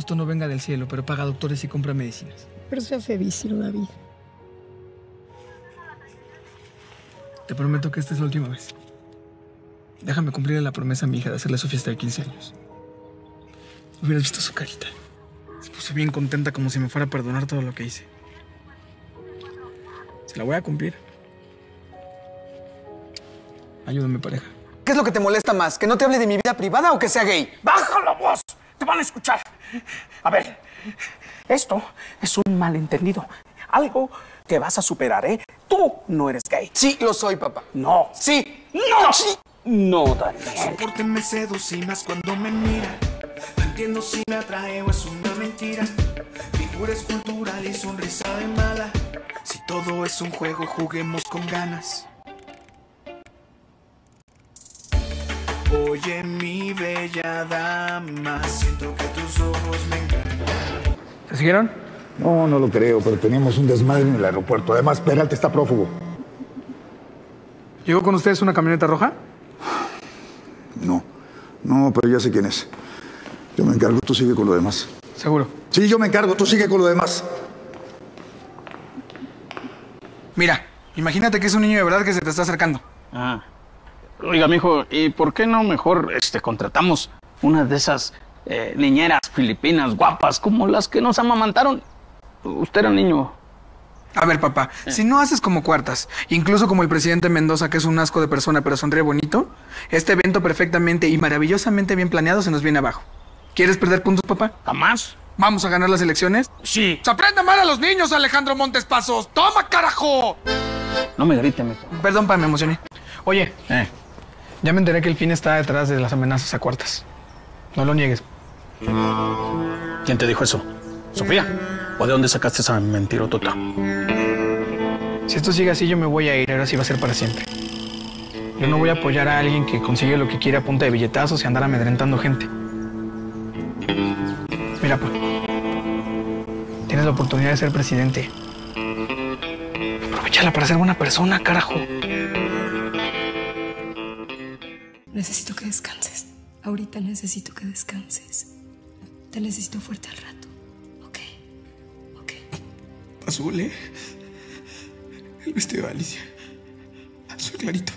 esto no venga del cielo, pero paga doctores y compra medicinas. Pero se hace difícil, David. Te prometo que esta es la última vez. Déjame cumplir la promesa a mi hija de hacerle su fiesta de 15 años. Hubieras visto su carita. Se puso bien contenta como si me fuera a perdonar todo lo que hice. Se la voy a cumplir. Ayúdame, pareja. ¿Qué es lo que te molesta más? ¿Que no te hable de mi vida privada o que sea gay? ¡Baja la voz! ¡Te van a escuchar! A ver, esto es un malentendido. Algo que vas a superar, ¿eh? Tú no eres gay. Sí, lo soy, papá. No. Sí. ¡No! Sí. No, Daniel. Porque me seducí más cuando me mira. No entiendo si me atrae o es una mentira. Figura escultural y sonrisa de mala. Si todo es un juego, juguemos con ganas. Oye, mi bella dama, siento que tus ojos me encantan. ¿Te siguieron? No, no lo creo, pero teníamos un desmadre en el aeropuerto. Además, Peralta está prófugo. ¿Llegó con ustedes una camioneta roja? No, no, pero ya sé quién es. Yo me encargo, tú sigue con lo demás. Seguro. Sí, yo me encargo, tú sigue con lo demás. Mira, imagínate que es un niño de verdad que se te está acercando. Ah. Oiga, mijo, ¿y por qué no mejor este, contratamos una de esas eh, niñeras filipinas guapas como las que nos amamantaron? Usted era niño. A ver, papá, si no haces como cuartas, incluso como el presidente Mendoza, que es un asco de persona pero sonríe bonito, este evento perfectamente y maravillosamente bien planeado se nos viene abajo. ¿Quieres perder puntos, papá? ¿Jamás? ¿Vamos a ganar las elecciones? Sí. ¡Se aprenda mal a los niños, Alejandro Montes Pasos! ¡Toma, carajo! No me grite, mijo. Perdón, pa, me emocioné. Oye, Eh. Ya me enteré que el fin está detrás de las amenazas a cuartas. No lo niegues. ¿Quién te dijo eso? ¿Sofía? ¿O de dónde sacaste esa mentirotota? Si esto sigue así, yo me voy a ir. Ahora sí va a ser para siempre. Yo no voy a apoyar a alguien que consigue lo que quiere a punta de billetazos y andar amedrentando gente. Mira, pa. Tienes la oportunidad de ser presidente. Aprovechala para ser buena persona, carajo. Necesito que descanses. Ahorita necesito que descanses. Te necesito fuerte al rato. ¿Ok? ¿Ok? Azul, ¿eh? El vestido de Alicia. Azul clarito.